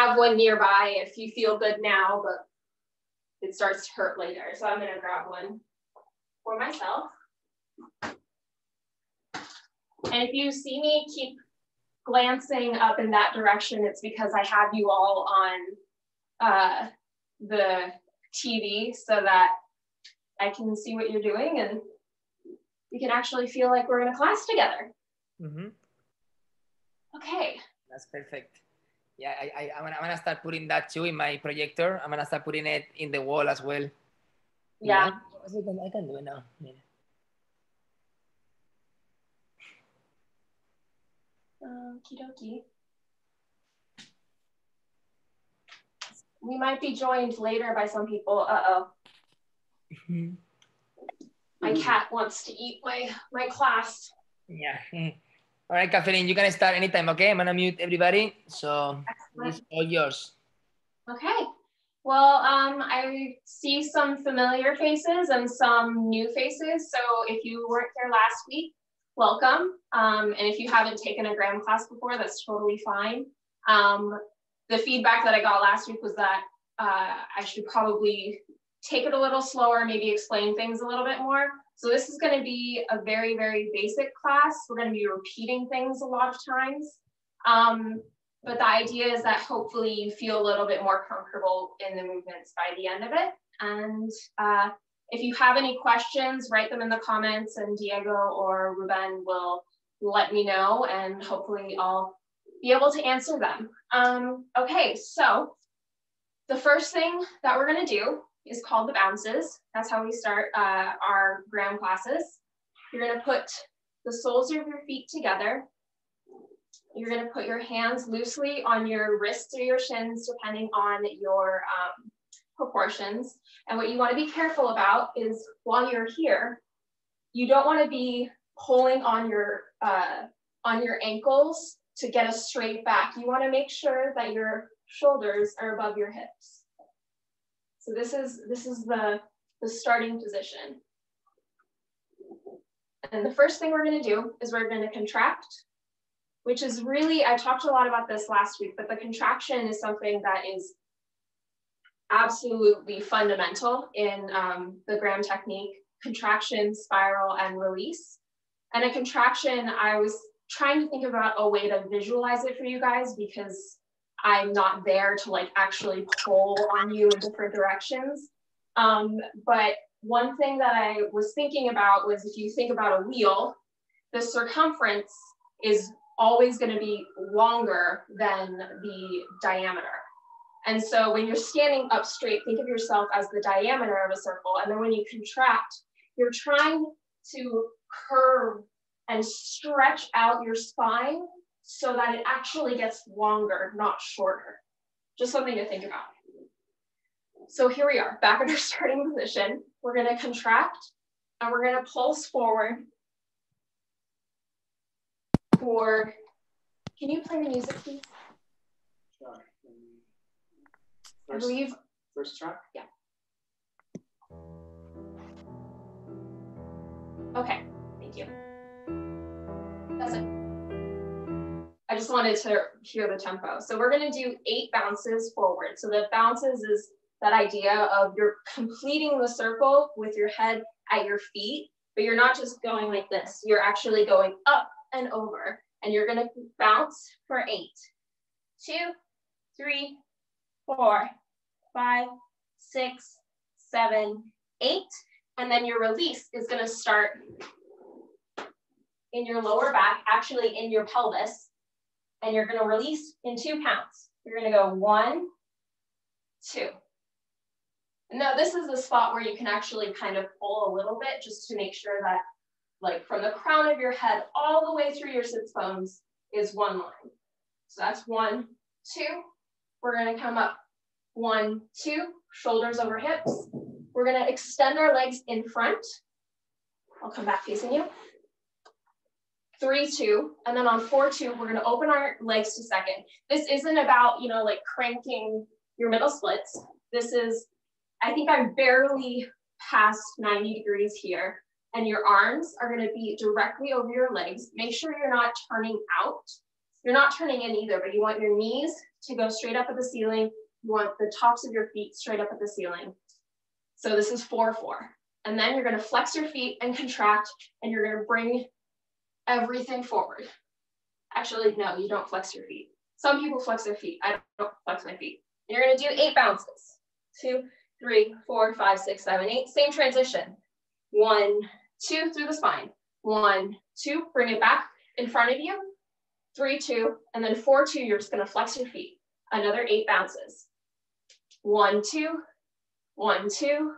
have one nearby if you feel good now, but it starts to hurt later. So I'm gonna grab one for myself. And if you see me keep glancing up in that direction, it's because I have you all on uh, the TV so that I can see what you're doing and we can actually feel like we're in a class together. Mm-hmm. Okay. That's perfect. Yeah, I, I, I'm, gonna, I'm gonna start putting that too in my projector. I'm gonna start putting it in the wall as well. Yeah. I can, I can do it now. Yeah. Okie dokie. We might be joined later by some people. Uh-oh. Mm-hmm. my cat wants to eat my, my class. Yeah. All right, Catherine, you can start anytime, okay? I'm gonna mute everybody. So it's all yours. Okay. Well, um, I see some familiar faces and some new faces. So if you weren't here last week, welcome. Um, and if you haven't taken a Graham class before, that's totally fine. Um, the feedback that I got last week was that uh, I should probably take it a little slower, maybe explain things a little bit more. So this is gonna be a very, very basic class. We're gonna be repeating things a lot of times. Um, but the idea is that hopefully you feel a little bit more comfortable in the movements by the end of it. And uh, if you have any questions, write them in the comments and Diego or Ruben will let me know and hopefully I'll be able to answer them. Um, okay, so the first thing that we're gonna do is called the bounces. That's how we start uh, our Graham classes. You're gonna put the soles of your feet together. You're gonna put your hands loosely on your wrists or your shins, depending on your um, proportions. And what you wanna be careful about is while you're here, you don't wanna be pulling on your, uh, on your ankles to get a straight back. You wanna make sure that your shoulders are above your hips. So this is, this is the, the starting position. And the first thing we're gonna do is we're gonna contract, which is really, I talked a lot about this last week, but the contraction is something that is absolutely fundamental in um, the Graham technique, contraction, spiral, and release. And a contraction, I was trying to think about a way to visualize it for you guys because I'm not there to like actually pull on you in different directions. Um, but one thing that I was thinking about was if you think about a wheel, the circumference is always going to be longer than the diameter. And so when you're standing up straight, think of yourself as the diameter of a circle. And then when you contract, you're trying to curve and stretch out your spine so that it actually gets longer, not shorter. Just something to think about. So here we are, back in our starting position. We're gonna contract and we're gonna pulse forward for, can you play the music, please? Sure. First, I believe. First track? Yeah. Okay, thank you. That's it. I just wanted to hear the tempo. So we're gonna do eight bounces forward. So the bounces is that idea of you're completing the circle with your head at your feet, but you're not just going like this. You're actually going up and over and you're gonna bounce for eight, two, three, four, five, six, seven, eight. And then your release is gonna start in your lower back, actually in your pelvis, and you're gonna release in two counts. You're gonna go one, two. Now this is the spot where you can actually kind of pull a little bit just to make sure that like from the crown of your head all the way through your sits bones is one line. So that's one, two. We're gonna come up one, two, shoulders over hips. We're gonna extend our legs in front. I'll come back facing you three, two, and then on four, two, we're gonna open our legs to second. This isn't about, you know, like cranking your middle splits. This is, I think I'm barely past 90 degrees here and your arms are gonna be directly over your legs. Make sure you're not turning out. You're not turning in either, but you want your knees to go straight up at the ceiling. You want the tops of your feet straight up at the ceiling. So this is four, four. And then you're gonna flex your feet and contract, and you're gonna bring everything forward. Actually, no, you don't flex your feet. Some people flex their feet. I don't flex my feet. You're gonna do eight bounces. Two, three, four, five, six, seven, eight. Same transition. One, two through the spine. One, two, bring it back in front of you. Three, two, and then four, two, you're just gonna flex your feet. Another eight bounces. One, two, one, two.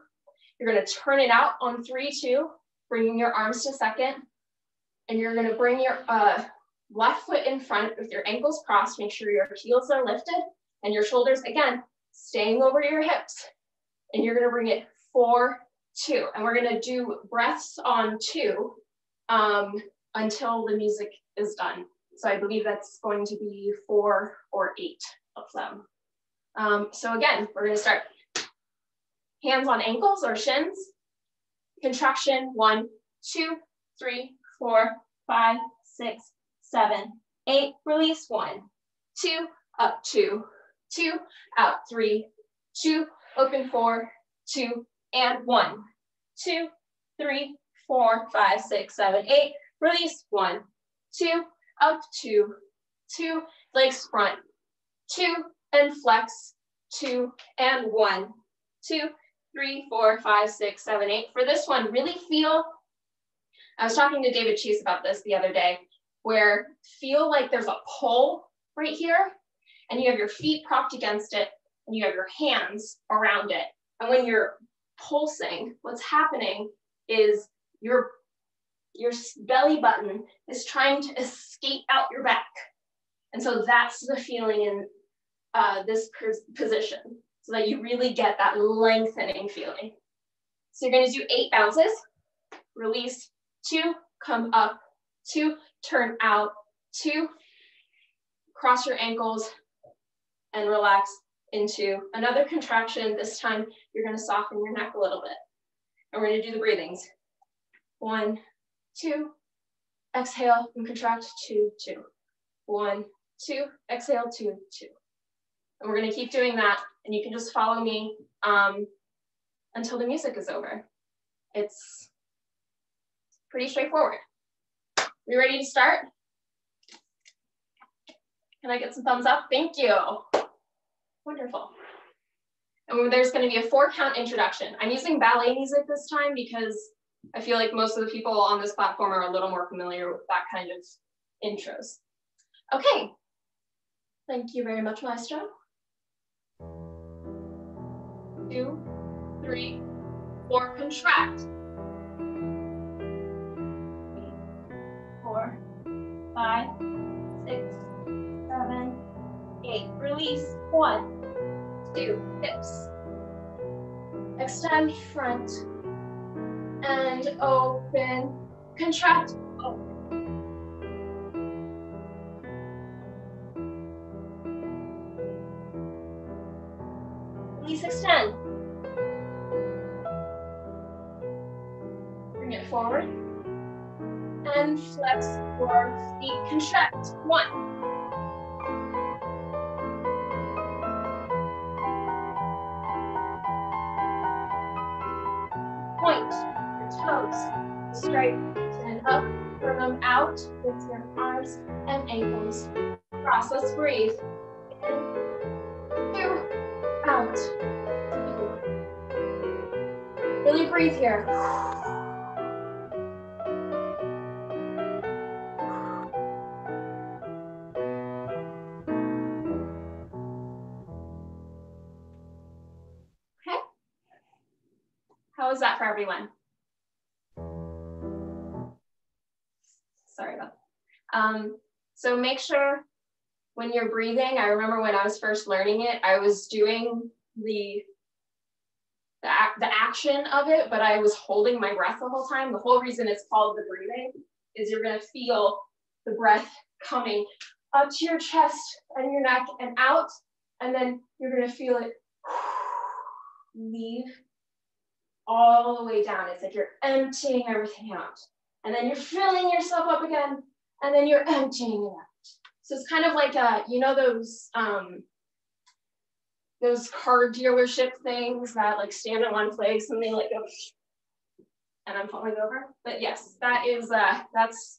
You're gonna turn it out on three, two, bringing your arms to second. And you're gonna bring your uh, left foot in front with your ankles crossed. Make sure your heels are lifted and your shoulders, again, staying over your hips. And you're gonna bring it four, two. And we're gonna do breaths on two um, until the music is done. So I believe that's going to be four or eight of them. Um, so again, we're gonna start hands on ankles or shins. Contraction, one, two, three, four, five, six, seven, eight, release, one, two, up, two, two, out, three, two, open, four, two, and one, two, three, four, five, six, seven, eight, release, one, two, up, two, two, legs front, two, and flex, two, and one, two, three, four, five, six, seven, eight. For this one, really feel, I was talking to David Chase about this the other day, where feel like there's a pull right here, and you have your feet propped against it, and you have your hands around it. And when you're pulsing, what's happening is your, your belly button is trying to escape out your back. And so that's the feeling in uh, this position so that you really get that lengthening feeling. So you're gonna do eight bounces, release, two, come up, two, turn out, two, cross your ankles and relax into another contraction. This time you're gonna soften your neck a little bit. And we're gonna do the breathings. One, two, exhale and contract, two, two. One, two, exhale, two, two. And we're gonna keep doing that and you can just follow me um, until the music is over. It's pretty straightforward. We ready to start? Can I get some thumbs up? Thank you. Wonderful. And there's going to be a four count introduction. I'm using ballet music this time because I feel like most of the people on this platform are a little more familiar with that kind of intros. Okay. Thank you very much, Maestro two, three, four, contract. Five, six, seven, eight. Release. One, two, hips. Extend front and open. Contract, contract. One. Point your toes straight and up. Bring them out with your arms and ankles. Cross. Let's breathe. In, two, out. Really breathe here. Everyone? Sorry about that. Um, so make sure when you're breathing, I remember when I was first learning it, I was doing the, the, the action of it, but I was holding my breath the whole time. The whole reason it's called the breathing is you're gonna feel the breath coming up to your chest and your neck and out, and then you're gonna feel it leave all the way down. It's like you're emptying everything out. And then you're filling yourself up again, and then you're emptying it out. So it's kind of like, a, uh, you know, those um, those car dealership things that like stand in one place and they like go and I'm falling over. But yes, that is uh that's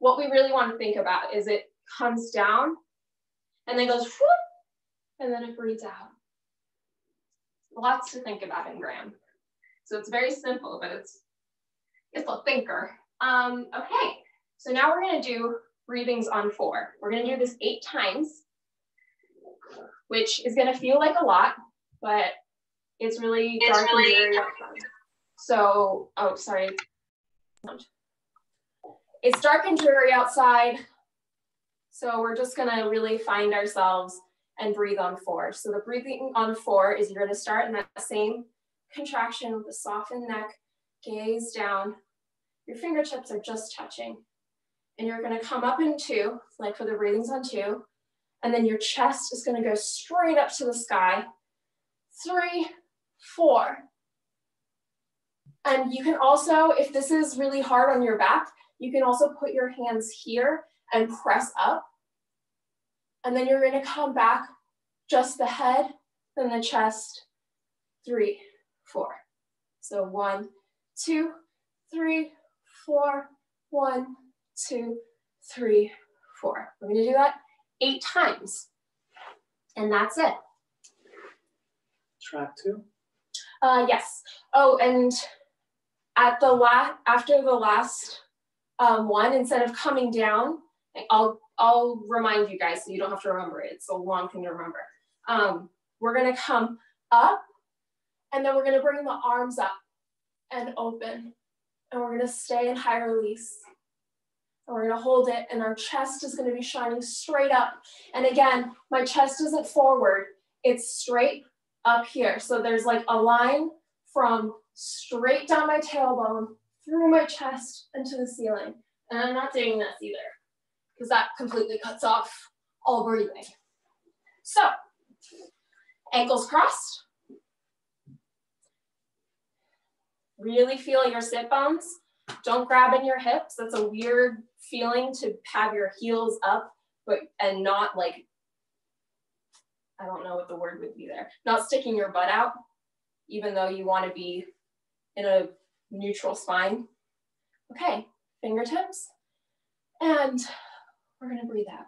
what we really want to think about is it comes down and then goes whoop, and then it breathes out. Lots to think about in Graham. So it's very simple, but it's it's a thinker. Um, okay, so now we're gonna do breathings on four. We're gonna do this eight times which is gonna feel like a lot, but it's really it's dark really and dreary outside. So, oh, sorry. It's dark and dreary outside. So we're just gonna really find ourselves and breathe on four. So the breathing on four is you're gonna start in that same contraction with a softened neck, gaze down. Your fingertips are just touching. And you're gonna come up in two, like for the breathings on two, and then your chest is gonna go straight up to the sky. Three, four. And you can also, if this is really hard on your back, you can also put your hands here and press up. And then you're gonna come back just the head, then the chest, three, four. So one, two, three, four, one, two, three, four. We're gonna do that eight times. And that's it. Track two? Uh, yes. Oh, and at the last, after the last um, one, instead of coming down, I'll, I'll remind you guys so you don't have to remember it. It's a long thing to remember. Um, we're gonna come up and then we're gonna bring the arms up and open. And we're gonna stay in high release. And we're gonna hold it and our chest is gonna be shining straight up. And again, my chest isn't forward, it's straight up here. So there's like a line from straight down my tailbone, through my chest, into the ceiling. And I'm not doing this either, because that completely cuts off all breathing. So, ankles crossed. Really feel your sit bones. Don't grab in your hips. That's a weird feeling to have your heels up, but and not like, I don't know what the word would be there, not sticking your butt out, even though you want to be in a neutral spine. Okay, fingertips, and we're gonna breathe out.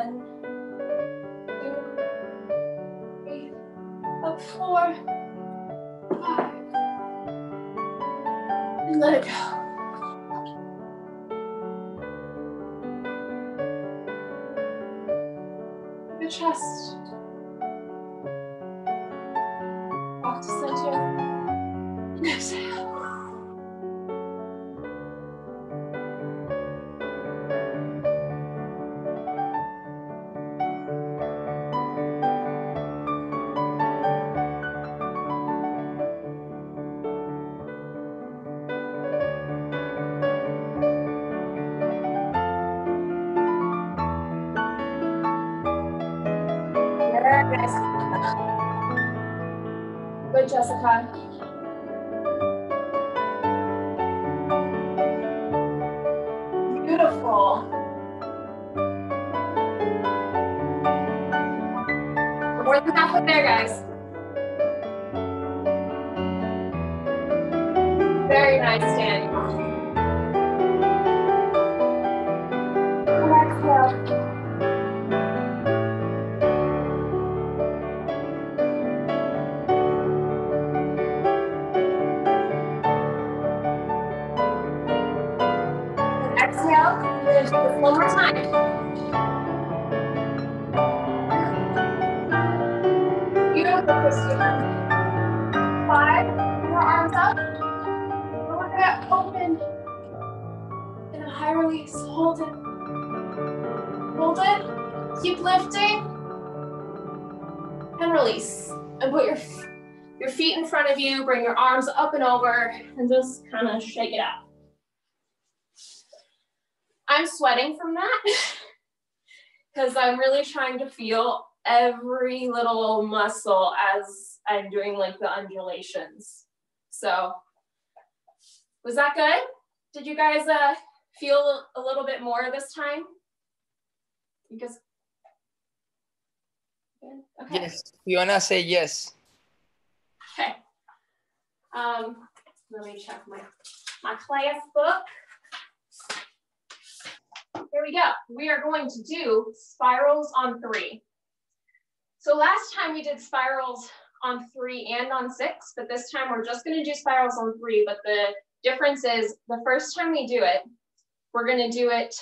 One, four, five, and let it go. Your chest. Release. And put your your feet in front of you, bring your arms up and over, and just kind of shake it out. I'm sweating from that because I'm really trying to feel every little muscle as I'm doing like the undulations. So Was that good? Did you guys uh, feel a little bit more this time? Because okay. Yes, Fiona say yes. Okay. Um, let me check my, my class book. Here we go. We are going to do spirals on three. So last time we did spirals on three and on six, but this time we're just gonna do spirals on three, but the difference is the first time we do it, we're gonna do it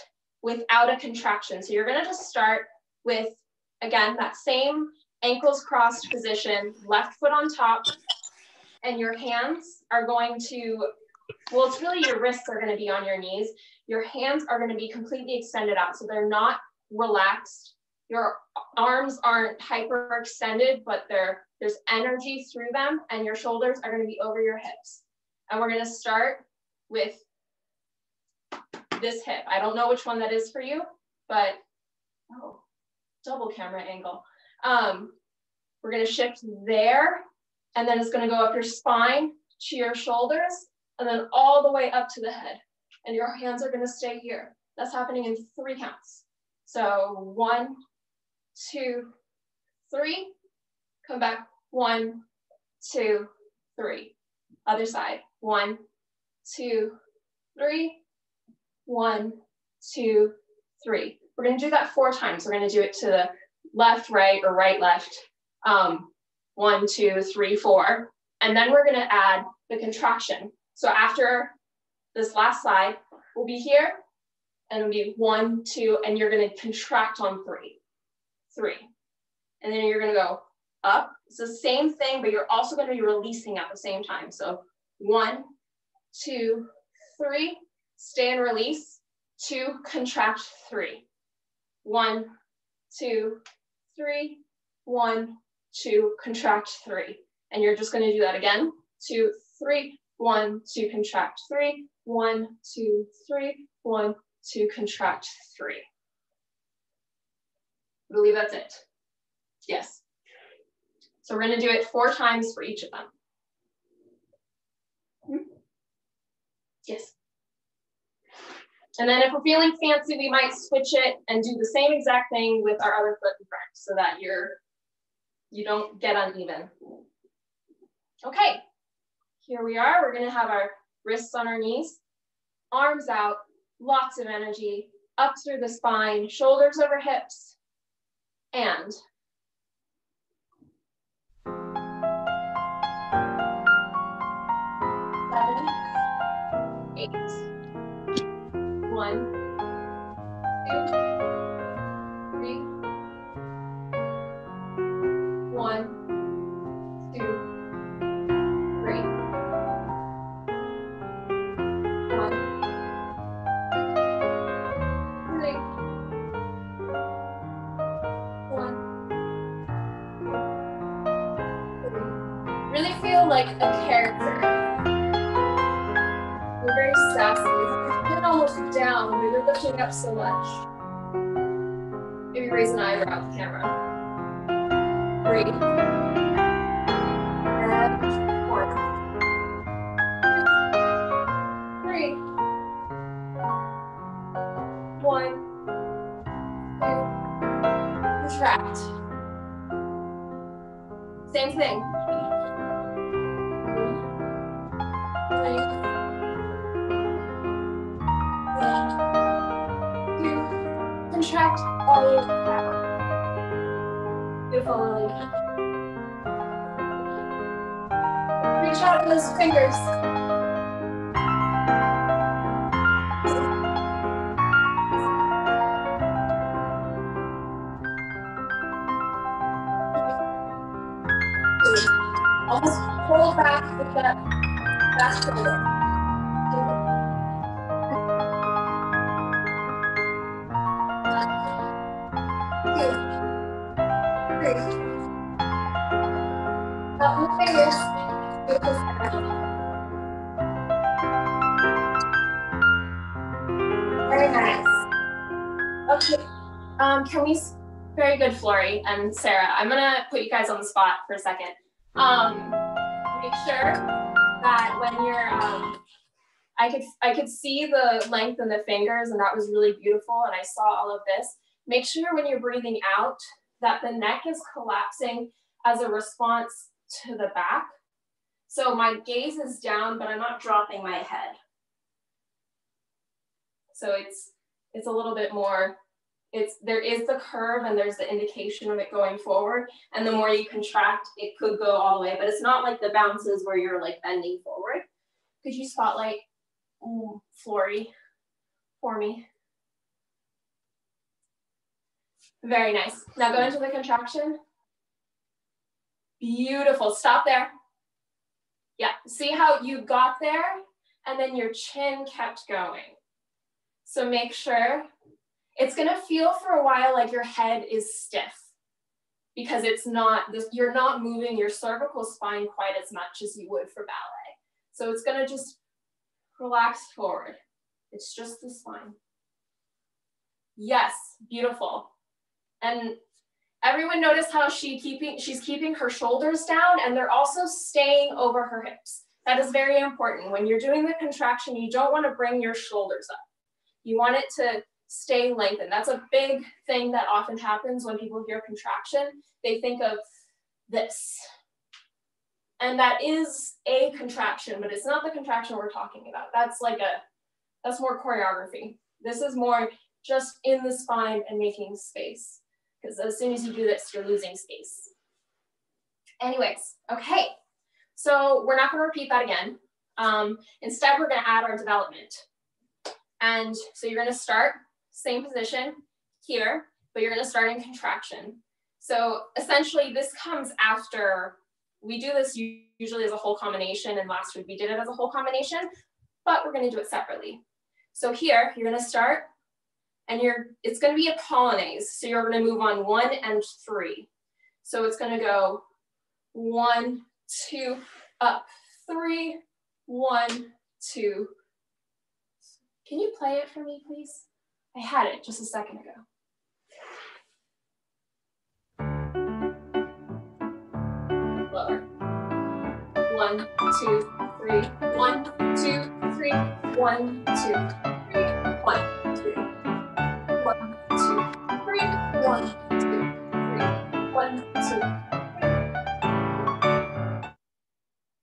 without a contraction. So you're gonna just start with, again, that same ankles crossed position, left foot on top, and your hands are going to, well, it's really your wrists are gonna be on your knees. Your hands are gonna be completely extended out. So they're not relaxed. Your arms aren't hyperextended, but there's energy through them and your shoulders are gonna be over your hips. And we're gonna start with this hip. I don't know which one that is for you, but, oh, double camera angle. Um, we're gonna shift there, and then it's gonna go up your spine to your shoulders, and then all the way up to the head. And your hands are gonna stay here. That's happening in three counts. So one, two, three, come back, one, two, three. Other side, one, two, three, one, two, three. We're gonna do that four times. We're gonna do it to the left, right, or right, left. Um, one, two, three, four. And then we're gonna add the contraction. So after this last slide, we'll be here and it'll be one, two, and you're gonna contract on three, three. And then you're gonna go up. It's the same thing, but you're also gonna be releasing at the same time. So one, two, three, stay and release, two, contract, three. One, two, three, one, two, contract, three. And you're just gonna do that again. Two, three, one, two, contract, three, one, two, three, one, two, contract, three. I believe that's it. Yes. So we're gonna do it four times for each of them. Hmm? Yes. And then if we're feeling fancy, we might switch it and do the same exact thing with our other foot in front so that you're, you don't get uneven. Okay, here we are. We're gonna have our wrists on our knees, arms out, lots of energy, up through the spine, shoulders over hips, and seven, eight. One, two, three, one, two, three, one, three, one, three. Really feel like a character You're very sassy. Down when you're lifting up so much. Maybe raise an eyebrow at the camera. Breathe. And four. Three. Contract. Same thing. Fingers. Almost pull back with that back shoulder. Flory and Sarah. I'm gonna put you guys on the spot for a second. Um, make sure that when you're um, I could, I could see the length in the fingers and that was really beautiful. And I saw all of this. Make sure when you're breathing out that the neck is collapsing as a response to the back. So my gaze is down, but I'm not dropping my head. So it's, it's a little bit more, it's, there is the curve and there's the indication of it going forward. And the more you contract, it could go all the way, but it's not like the bounces where you're like bending forward. Could you spotlight mm, Flory for me? Very nice. Now go into the contraction. Beautiful. Stop there. Yeah. See how you got there and then your chin kept going. So make sure it's going to feel for a while like your head is stiff because it's not, you're not moving your cervical spine quite as much as you would for ballet. So it's going to just relax forward. It's just the spine. Yes, beautiful. And everyone notice how she keeping, she's keeping her shoulders down and they're also staying over her hips. That is very important. When you're doing the contraction, you don't want to bring your shoulders up. You want it to stay lengthened. That's a big thing that often happens when people hear contraction. They think of this. And that is a contraction, but it's not the contraction we're talking about. That's like a, that's more choreography. This is more just in the spine and making space because as soon as you do this, you're losing space. Anyways, okay, so we're not gonna repeat that again. Um, instead, we're gonna add our development. And so you're gonna start same position here, but you're gonna start in contraction. So essentially this comes after, we do this usually as a whole combination and last week we did it as a whole combination, but we're gonna do it separately. So here, you're gonna start and you're, it's gonna be a polonaise. So you're gonna move on one and three. So it's gonna go one, two, up, three, one, two. Can you play it for me, please? I had it just a second ago. Lower. One, two, three, one, two, three, one, two, three, one, two one, two, three, one, two, three, one, two.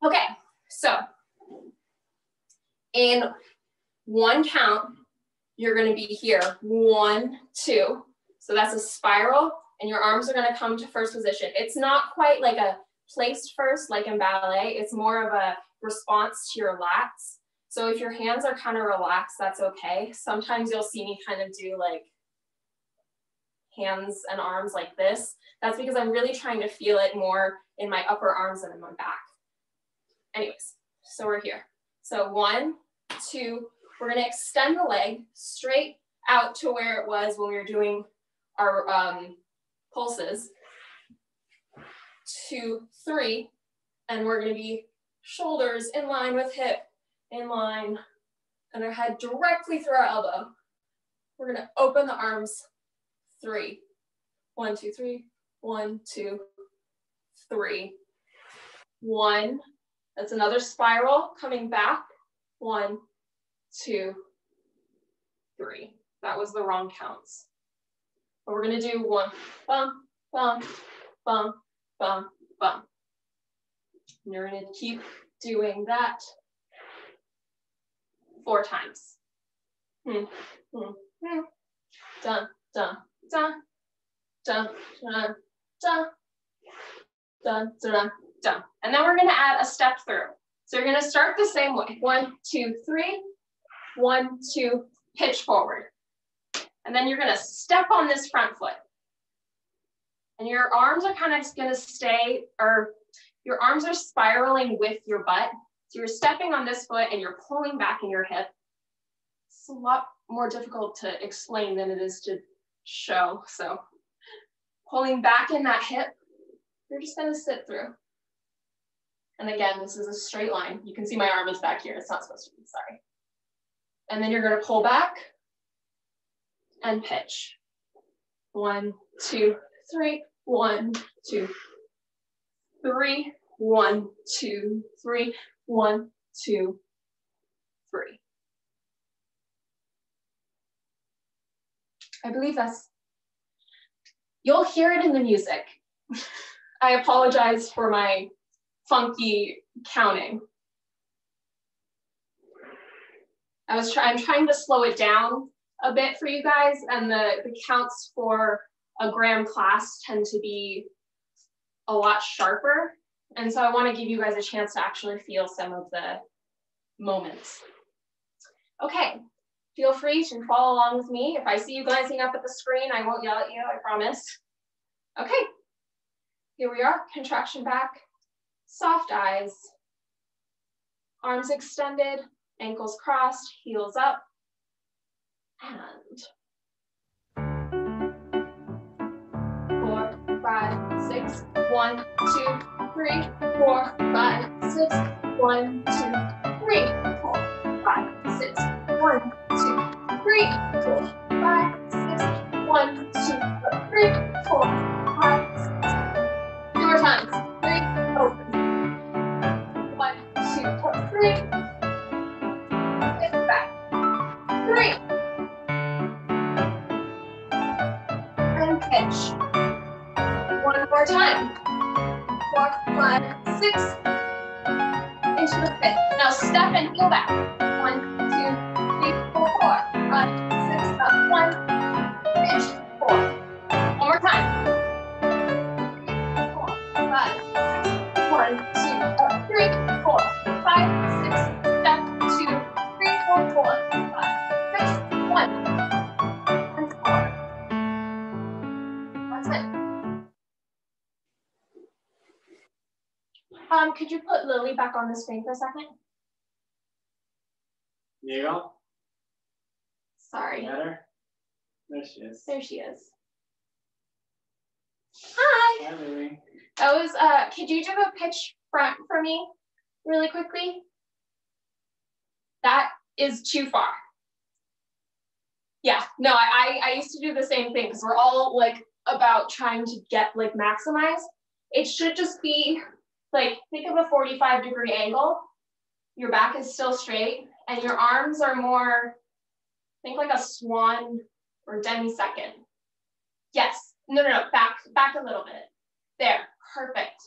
Okay, so in one count, you're gonna be here, one, two. So that's a spiral and your arms are gonna come to first position. It's not quite like a placed first like in ballet, it's more of a response to your lats. So if your hands are kind of relaxed, that's okay. Sometimes you'll see me kind of do like hands and arms like this. That's because I'm really trying to feel it more in my upper arms than in my back. Anyways, so we're here. So one, two, we're gonna extend the leg straight out to where it was when we were doing our um, pulses. Two, three, and we're gonna be shoulders in line with hip, in line, and our head directly through our elbow. We're gonna open the arms three. One, two, three. One, two, three. One. That's another spiral coming back. One, two, three. That was the wrong counts. But we're gonna do one, bum, bum, bum, bum, bum. And you're gonna keep doing that four times. Hmm, hmm, hmm. Done, done, dun, dun, dun, dun, dun, dun, dun. And then we're gonna add a step through. So you're gonna start the same way. One, two, three, one, two, pitch forward. And then you're gonna step on this front foot. And your arms are kind of gonna stay, or your arms are spiraling with your butt. So you're stepping on this foot and you're pulling back in your hip. It's a lot more difficult to explain than it is to show. So pulling back in that hip, you're just gonna sit through. And again, this is a straight line. You can see my arm is back here. It's not supposed to be, sorry. And then you're gonna pull back and pitch. One, two, three, one, two, three, one, two, three, one, two, three. I believe that's, you'll hear it in the music. I apologize for my funky counting. I was trying, I'm trying to slow it down a bit for you guys and the, the counts for a Graham class tend to be a lot sharper. And so I wanna give you guys a chance to actually feel some of the moments. Okay, feel free to follow along with me. If I see you glancing up at the screen, I won't yell at you, I promise. Okay, here we are, contraction back, soft eyes, arms extended, ankles crossed, heels up, and four, five, six, one, two, three, four, five, six, one, two, three, four, five, six, one, two, three, four, five, six, one, two, three, four, more time. Four, five, six. Into the pit. Now step and heel back. Back on the screen for a second? There you go. Sorry. Better. There she is. There she is. Hi. Hi, Lily. That was, uh, could you do a pitch front for me really quickly? That is too far. Yeah, no, I, I, I used to do the same thing because we're all like about trying to get like maximize. It should just be like, think of a 45 degree angle. Your back is still straight and your arms are more, think like a swan or demi-second. Yes, no, no, no, back, back a little bit. There, perfect.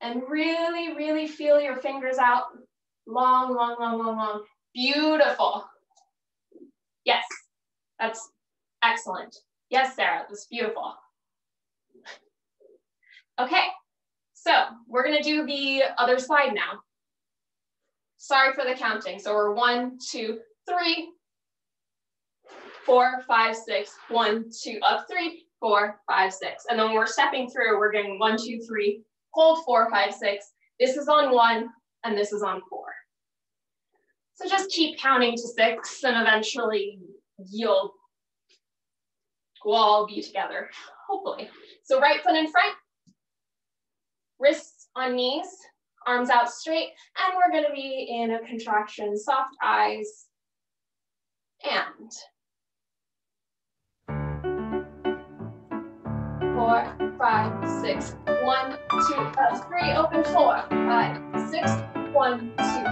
And really, really feel your fingers out. Long, long, long, long, long. Beautiful. Yes, that's excellent. Yes, Sarah, that's beautiful. Okay, so we're gonna do the other side now. Sorry for the counting. So we're one, two, three, four, five, six, one, two, up, three, four, five, six. And then when we're stepping through, we're getting one, two, three, hold four, five, six. This is on one, and this is on four. So just keep counting to six, and eventually you'll we'll all be together, hopefully. So right foot in front, wrists on knees, arms out straight, and we're gonna be in a contraction, soft eyes, and four, five, six, one, two, up, three, open, four, five, six, one, two,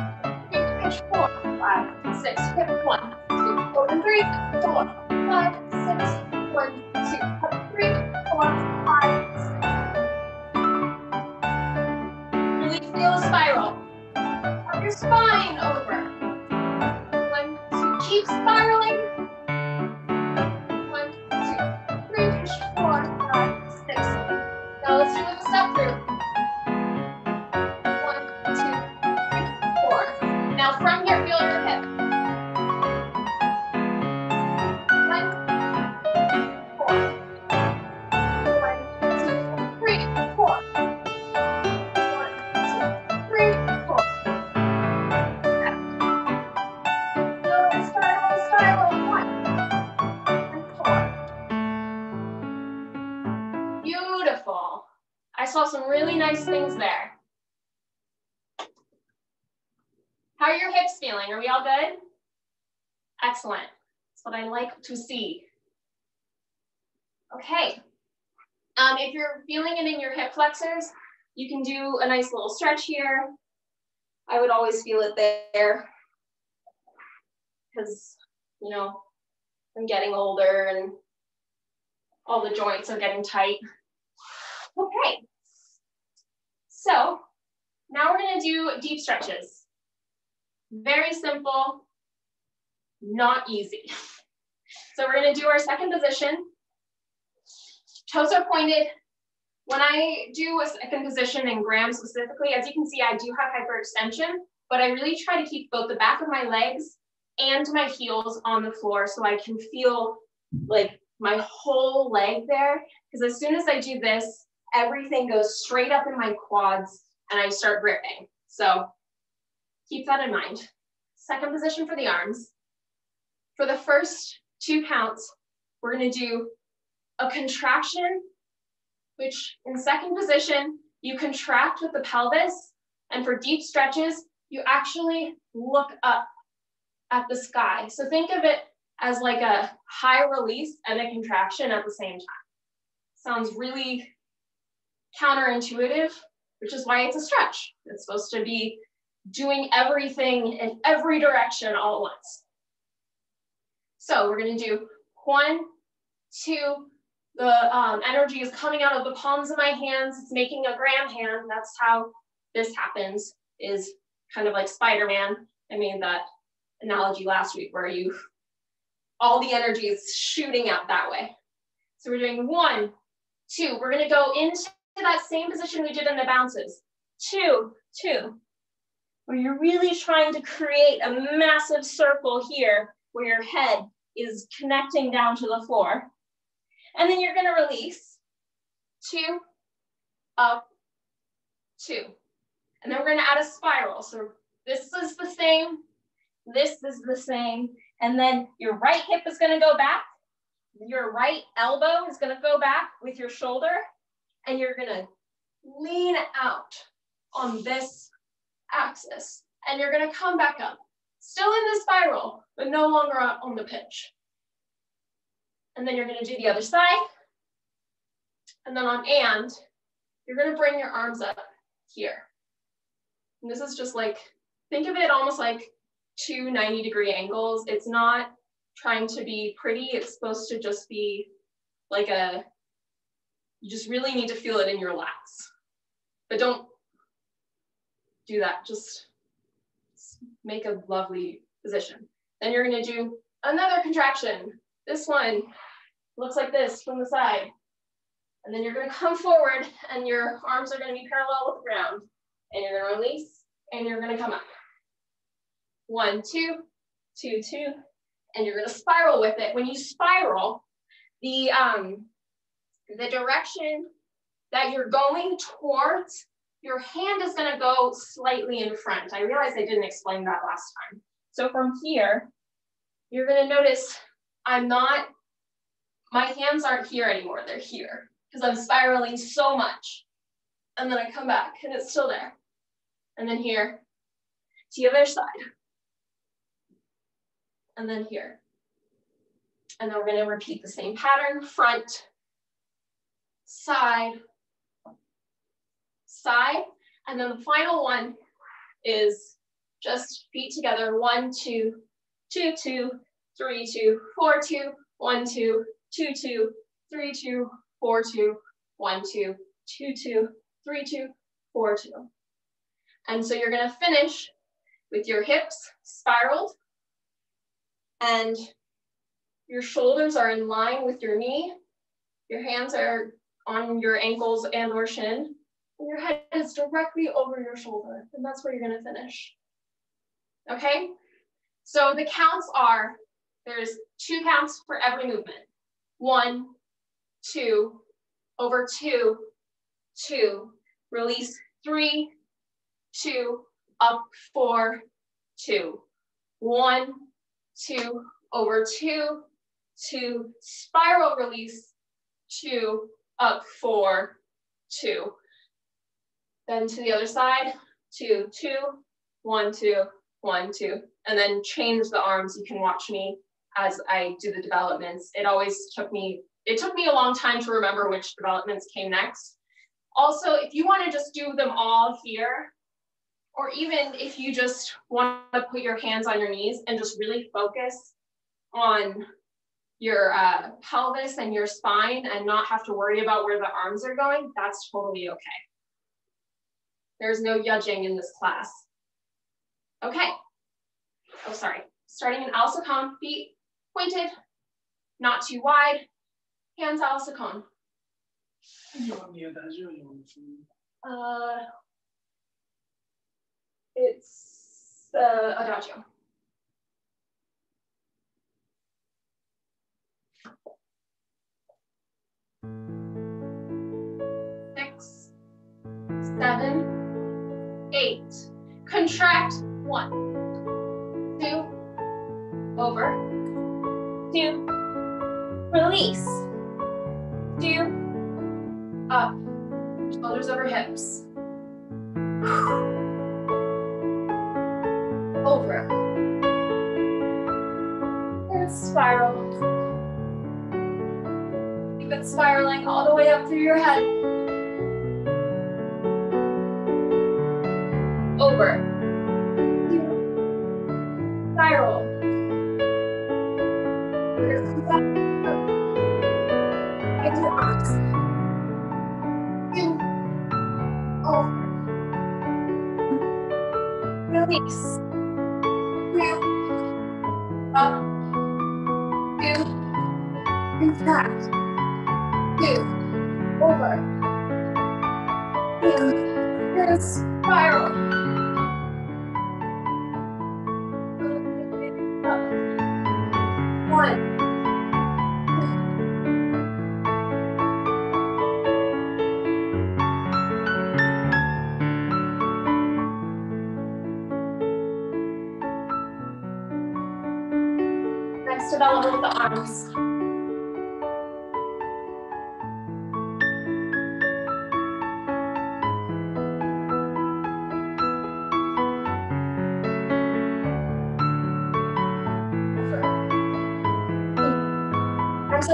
three, pitch, four, five, six, hip, one, two, open, three, four, five, six, one, two, up, three, four, spine over. One, two, keep spiraling. I like to see. Okay. Um, if you're feeling it in your hip flexors, you can do a nice little stretch here. I would always feel it there because, you know, I'm getting older and all the joints are getting tight. Okay. So now we're gonna do deep stretches. Very simple, not easy. So we're gonna do our second position. Toes are pointed. When I do a second position in Graham specifically, as you can see, I do have hyperextension, but I really try to keep both the back of my legs and my heels on the floor so I can feel like my whole leg there. Because as soon as I do this, everything goes straight up in my quads and I start gripping. So keep that in mind. Second position for the arms. For the first two counts, we're gonna do a contraction, which in second position, you contract with the pelvis. And for deep stretches, you actually look up at the sky. So think of it as like a high release and a contraction at the same time. Sounds really counterintuitive, which is why it's a stretch. It's supposed to be doing everything in every direction all at once. So we're gonna do one, two, the um, energy is coming out of the palms of my hands. It's making a Graham hand. That's how this happens is kind of like Spider-Man. I made that analogy last week where you, all the energy is shooting out that way. So we're doing one, two. We're gonna go into that same position we did in the bounces. Two, two, where you're really trying to create a massive circle here where your head is connecting down to the floor. And then you're gonna release, two, up, two. And then we're gonna add a spiral. So this is the same, this is the same, and then your right hip is gonna go back, your right elbow is gonna go back with your shoulder, and you're gonna lean out on this axis, and you're gonna come back up. Still in the spiral, but no longer on the pitch. And then you're gonna do the other side. And then on and, you're gonna bring your arms up here. And this is just like, think of it almost like two 90 degree angles. It's not trying to be pretty. It's supposed to just be like a, you just really need to feel it in your lats. But don't do that. Just make a lovely position. Then you're gonna do another contraction. This one looks like this from the side. And then you're gonna come forward and your arms are gonna be parallel with the ground. And you're gonna release and you're gonna come up. One, two, two, two, and you're gonna spiral with it. When you spiral, the, um, the direction that you're going towards, your hand is gonna go slightly in front. I realized I didn't explain that last time. So from here, you're gonna notice I'm not, my hands aren't here anymore, they're here because I'm spiraling so much. And then I come back and it's still there. And then here to the other side and then here. And then we're gonna repeat the same pattern, front, side, side. And then the final one is just feet together, one, two, two, two, three, two, four, two, one, two, two, two, three, two, four, two, one, two, two, two, three, two, four, two. And so you're gonna finish with your hips spiraled and your shoulders are in line with your knee. Your hands are on your ankles and or shin. And your head is directly over your shoulder. And that's where you're gonna finish. Okay? So the counts are, there's two counts for every movement. One, two, over two, two, release three, two, up four, two, one, two, over two, two, spiral release, two, up four, two. Then to the other side, two, two, one, two, one, two, and then change the arms. You can watch me as I do the developments. It always took me, it took me a long time to remember which developments came next. Also, if you wanna just do them all here, or even if you just want to put your hands on your knees and just really focus on your uh, pelvis and your spine and not have to worry about where the arms are going, that's totally okay. There's no judging in this class. Okay. Oh, sorry. Starting in Al feet pointed, not too wide, hands Al Uh, it's the uh, adagio. Six, seven, eight. Contract, one, two, over, two, release, two, up, shoulders over hips. Over. And spiral keep it spiraling all the way up through your head. Over.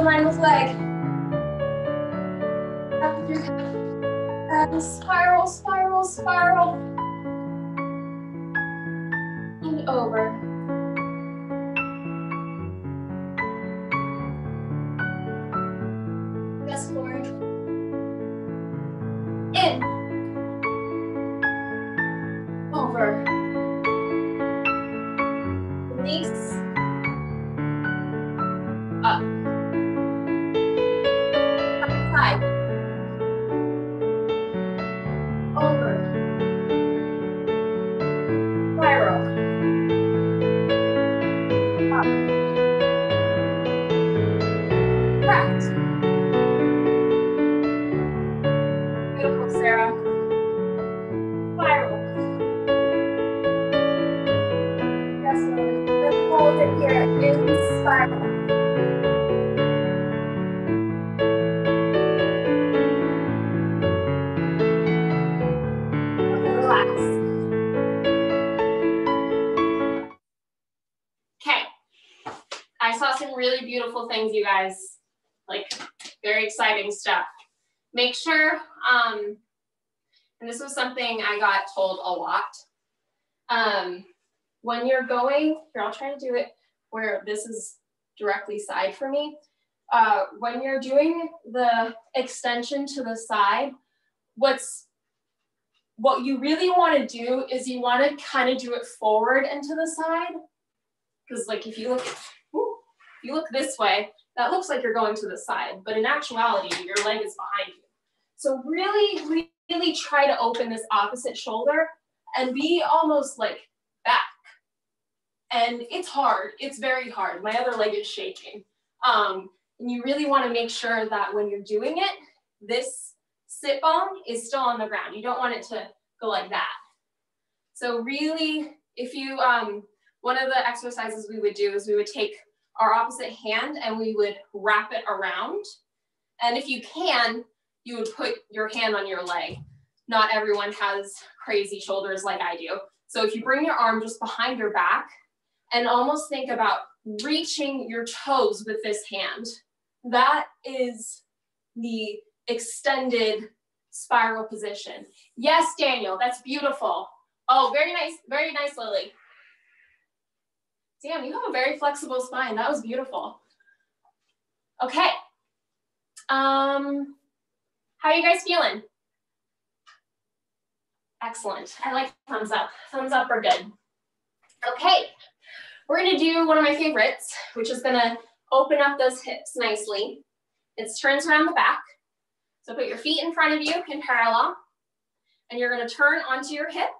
Line leg. Up through and uh, spiral, spiral, spiral. Is directly side for me. Uh, when you're doing the extension to the side, what's what you really want to do is you want to kind of do it forward and to the side. Because like if you look, you look this way, that looks like you're going to the side, but in actuality, your leg is behind you. So really, really try to open this opposite shoulder and be almost like. And it's hard, it's very hard. My other leg is shaking. Um, and you really wanna make sure that when you're doing it, this sit bone is still on the ground. You don't want it to go like that. So really, if you, um, one of the exercises we would do is we would take our opposite hand and we would wrap it around. And if you can, you would put your hand on your leg. Not everyone has crazy shoulders like I do. So if you bring your arm just behind your back and almost think about reaching your toes with this hand, that is the extended spiral position. Yes, Daniel, that's beautiful. Oh, very nice, very nice, Lily. Damn, you have a very flexible spine. That was beautiful. Okay. Um, how are you guys feeling? Excellent. I like thumbs up. Thumbs up are good. Okay. We're gonna do one of my favorites, which is gonna open up those hips nicely. It's turns around the back. So put your feet in front of you in parallel, and you're gonna turn onto your hip,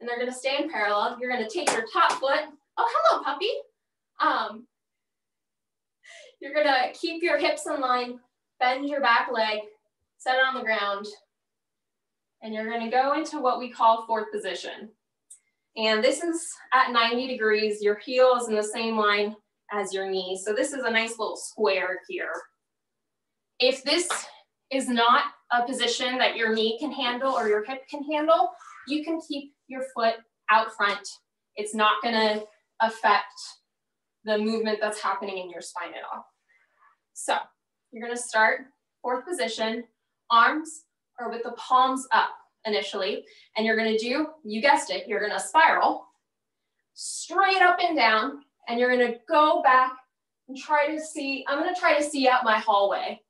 and they're gonna stay in parallel. You're gonna take your top foot. Oh, hello, puppy. Um, you're gonna keep your hips in line, bend your back leg, set it on the ground, and you're gonna go into what we call fourth position. And this is at 90 degrees, your heel is in the same line as your knee. So this is a nice little square here. If this is not a position that your knee can handle or your hip can handle, you can keep your foot out front. It's not gonna affect the movement that's happening in your spine at all. So you're gonna start fourth position, arms are with the palms up initially, and you're gonna do, you guessed it, you're gonna spiral straight up and down, and you're gonna go back and try to see, I'm gonna try to see out my hallway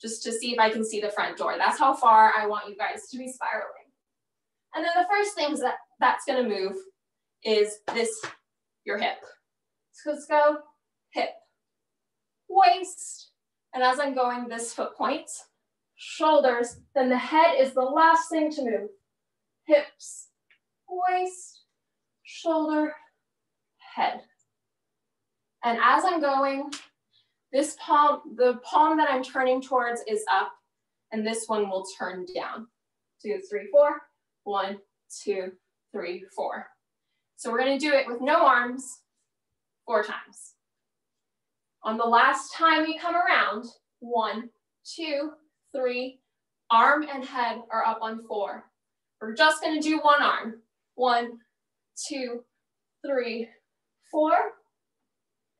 just to see if I can see the front door. That's how far I want you guys to be spiraling. And then the first things that that's gonna move is this, your hip. So let's go hip, waist, and as I'm going, this foot points, shoulders, then the head is the last thing to move. Hips, waist, shoulder, head. And as I'm going, this palm, the palm that I'm turning towards is up, and this one will turn down. Two, three, four. One, two, three, four. So we're gonna do it with no arms, four times. On the last time we come around, one, two, three, arm and head are up on four. We're just gonna do one arm. One, two, three, four.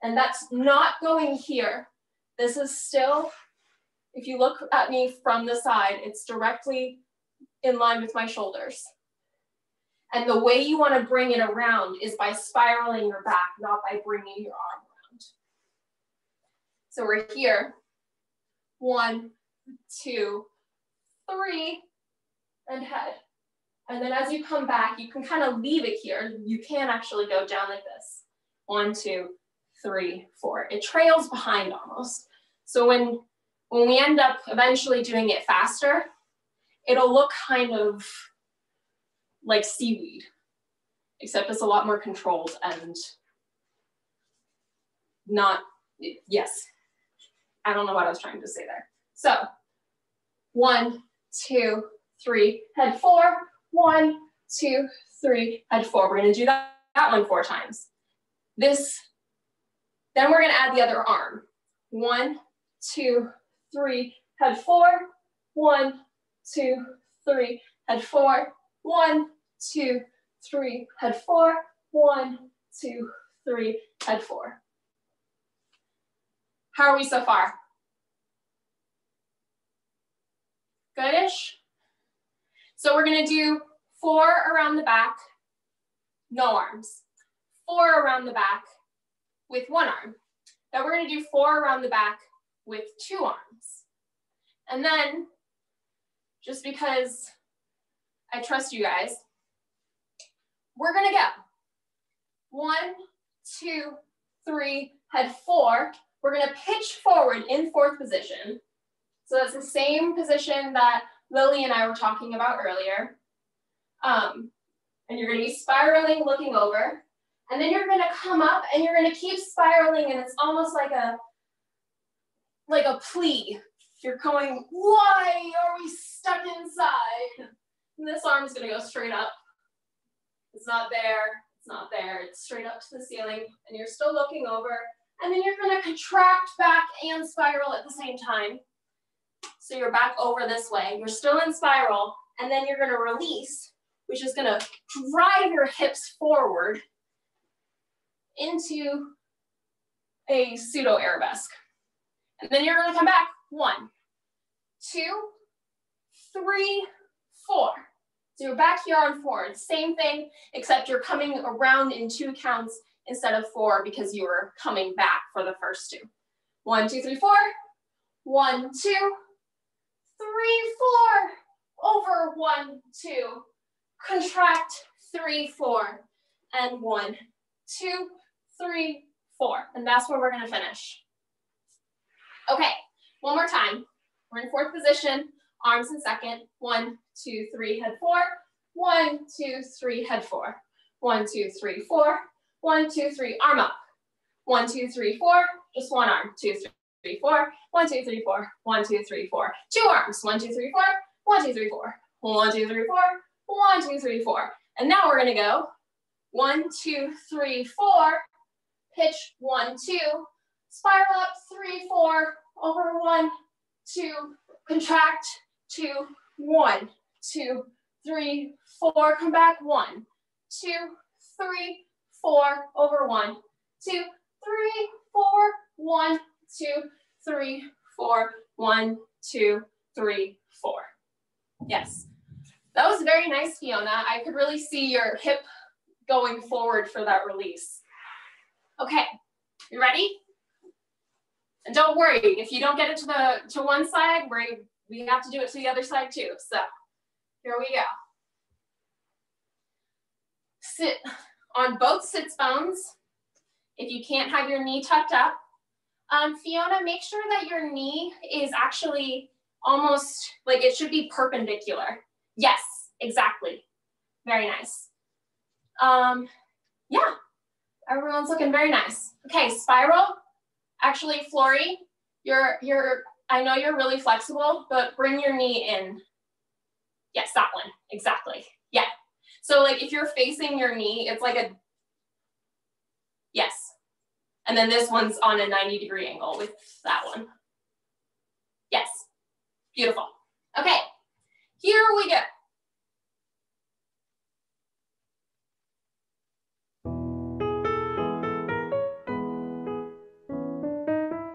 And that's not going here. This is still, if you look at me from the side, it's directly in line with my shoulders. And the way you wanna bring it around is by spiraling your back, not by bringing your arm around. So we're here, one, two, three, and head. And then as you come back, you can kind of leave it here. You can actually go down like this. One, two, three, four. It trails behind almost. So when, when we end up eventually doing it faster, it'll look kind of like seaweed, except it's a lot more controlled and not, yes. I don't know what I was trying to say there. So one, two, three, head four, one, two, three, head four. We're gonna do that, that one four times. This, then we're gonna add the other arm. One, two, three, head four, one, two, three, head four, one, two, three, head four, one, two, three, head four. How are we so far? Goodish? So we're gonna do four around the back, no arms. Four around the back with one arm. Then we're gonna do four around the back with two arms. And then, just because I trust you guys, we're gonna go. One, two, three, head four. We're gonna pitch forward in fourth position. So that's the same position that Lily and I were talking about earlier. Um, and you're gonna be spiraling, looking over. And then you're gonna come up and you're gonna keep spiraling and it's almost like a, like a plea. You're going, why are we stuck inside? And this arm's gonna go straight up. It's not there, it's not there. It's straight up to the ceiling and you're still looking over. And then you're gonna contract back and spiral at the same time. So you're back over this way. You're still in spiral, and then you're gonna release, which is gonna drive your hips forward into a pseudo arabesque. And then you're gonna come back, one, two, three, four. So you're back here on four. Same thing, except you're coming around in two counts instead of four because you were coming back for the first two. One, two, three, four. One, two, three, four. Over one, two. Contract, three, four. And one, two, three, four. And that's where we're gonna finish. Okay, one more time. We're in fourth position, arms in second. One, two, three, head four. One, two, three, head four. One, two, three, four. One, two, three, arm up. One, two, three, four. Just one arm. Two, three, four. One, two, three, four. One, two, three, four. Two arms. One, two, three, four. One, two, three, four. One, two, three, four. One, two, three, four. And now we're gonna go one, two, three, four. Pitch one, two. Spiral up, three, four. Over one, two. Contract, two, one, two, three, four. Come back, one, two, three, four. Over one, two, three, four, one, two, three, four, one, two, three, four. Yes. That was very nice, Fiona. I could really see your hip going forward for that release. Okay, you ready? And don't worry, if you don't get it to the to one side, we we have to do it to the other side too. So here we go. Sit on both sits bones. If you can't have your knee tucked up, um, Fiona, make sure that your knee is actually almost like it should be perpendicular. Yes, exactly. Very nice. Um, yeah, everyone's looking very nice. Okay, spiral. Actually, Flory, you're, you're, I know you're really flexible, but bring your knee in. Yes, that one, exactly. Yeah. So like if you're facing your knee, it's like a, yes. And then this one's on a 90 degree angle with that one. Yes, beautiful. Okay, here we go.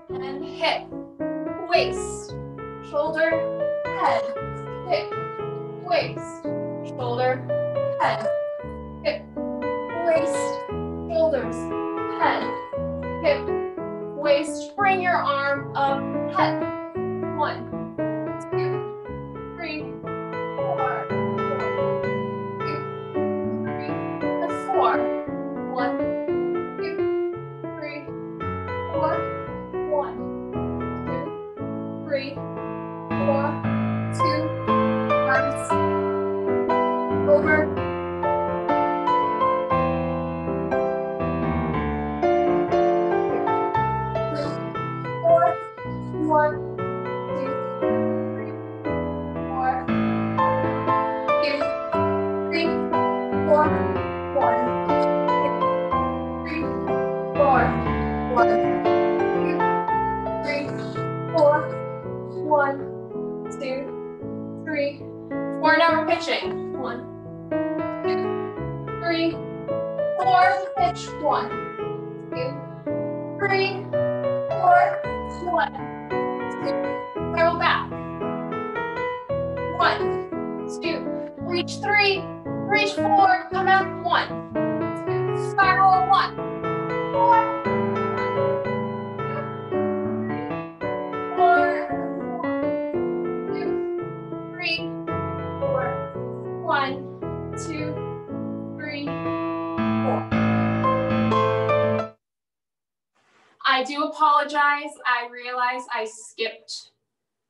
And hip, waist, shoulder, head, hip, waist, shoulder, head, hip, waist, shoulders, head, hip, waist. Bring your arm up, head. One,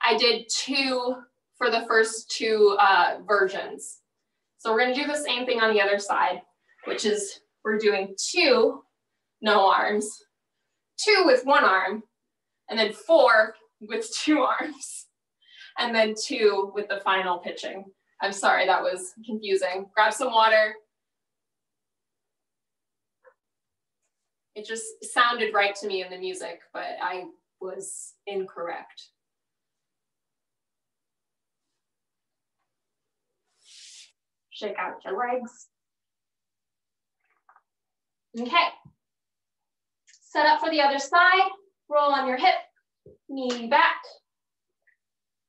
I did two for the first two uh, versions. So we're gonna do the same thing on the other side, which is we're doing two, no arms, two with one arm, and then four with two arms, and then two with the final pitching. I'm sorry, that was confusing. Grab some water. It just sounded right to me in the music, but I was incorrect. Shake out your legs. Okay. Set up for the other side. Roll on your hip, knee back.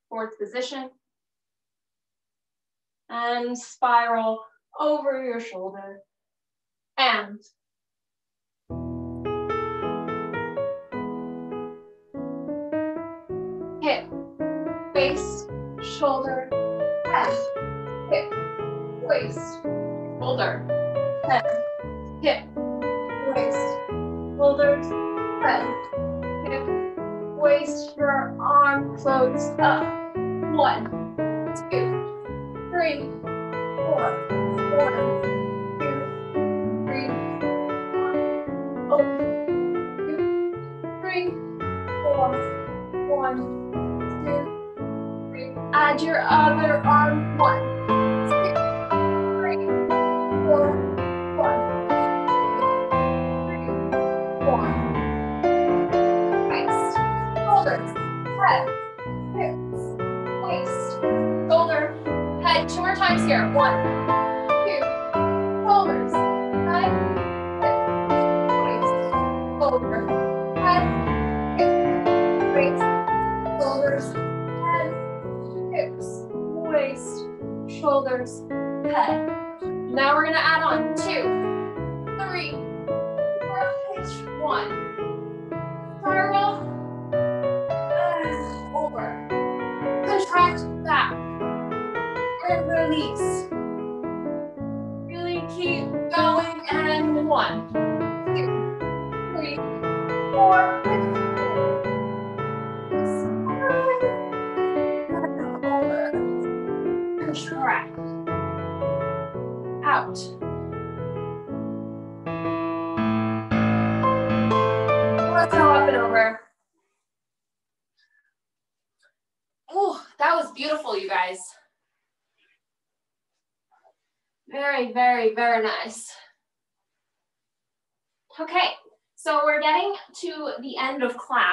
Fourth position. And spiral over your shoulder. And hip, waist, shoulder, hip, waist, shoulder, head, hip, waist, shoulders, head, hip, waist, your arm floats up. One, two, three, four, one, two, three, four, oh, two, three, four, one, two, three. Add your other arm. One, more times here. One, two, shoulders, head, hip, waist, head, hip, waist, shoulders, head, hips, waist, shoulders, head. Now we're gonna add and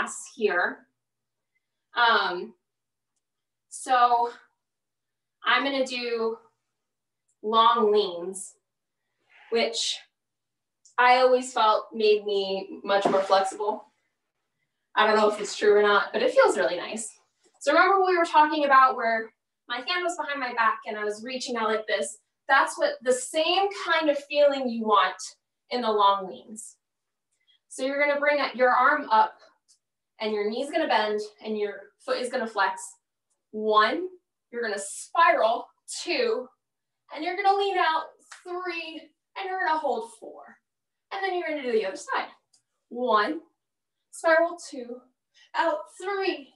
class here. Um, so I'm gonna do long leans, which I always felt made me much more flexible. I don't know if it's true or not, but it feels really nice. So remember what we were talking about where my hand was behind my back and I was reaching out like this? That's what the same kind of feeling you want in the long leans. So you're gonna bring your arm up and your knee's gonna bend and your foot is gonna flex. One, you're gonna spiral, two, and you're gonna lean out, three, and you're gonna hold four. And then you're gonna do the other side. One, spiral two, out three,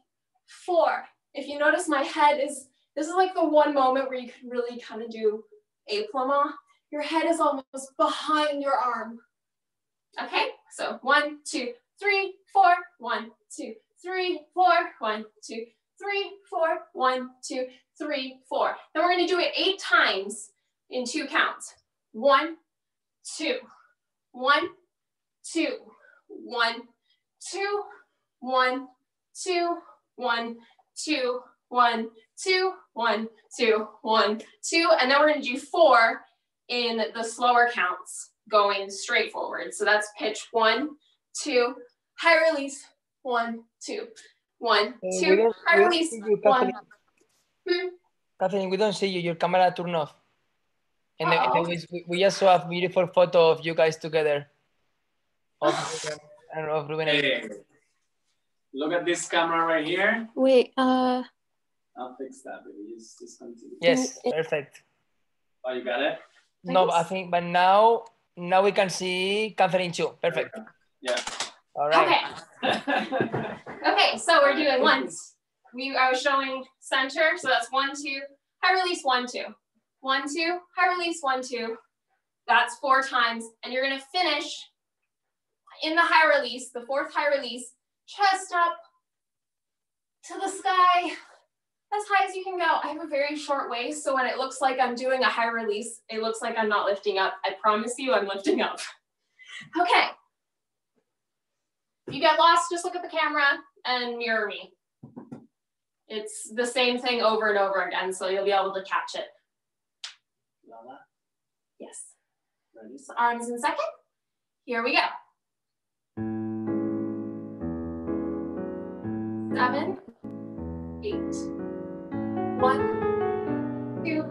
four. If you notice my head is, this is like the one moment where you can really kind of do a pluma. Your head is almost behind your arm. Okay, so one, two, three, four, one, two, three, four, one, two, three, four, one, two, three, four. Then we're gonna do it eight times in two counts. One, two, one, two, one, two, one, two, one, two, one, two, one, two, one, two, and then we're gonna do four in the slower counts going straight forward. So that's pitch one, two, high release, one, two, one, Uh, we two, high release, you, one. Catherine. Hmm? Catherine, we don't see you. Your camera turned off. And then- and then Uh-oh. we, we- we just saw a beautiful photo of you guys together. Of, I of Ruben and- Hey, look at this camera right here. Wait, uh, I'll fix that, baby. Just, just continue. Yes, it- perfect. Oh, you got it? No, I Thanks. think, but now, now we can see Catherine too. Perfect. Yeah. All right. Okay, okay, so we're doing ones. We, I was showing center, so that's one, two, high release, one, two. One, two, high release, one, two. That's four times, and you're gonna finish in the high release, the fourth high release, chest up to the sky, as high as you can go. I have a very short waist, so when it looks like I'm doing a high release, it looks like I'm not lifting up. I promise you I'm lifting up. Okay. If you get lost, just look at the camera and mirror me. It's the same thing over and over again, so you'll be able to catch it. Lala, Yes. ready? Arms in second. Here we go. Seven, eight, one, two,